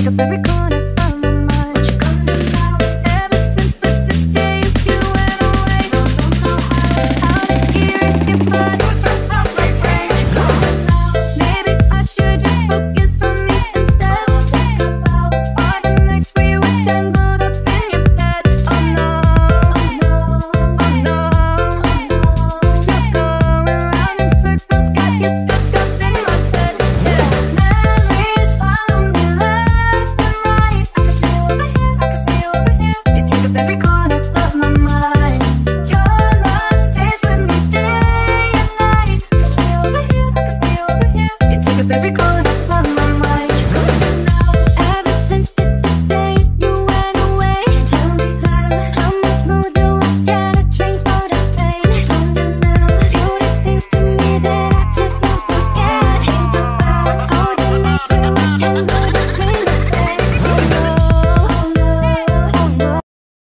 Pick up every cool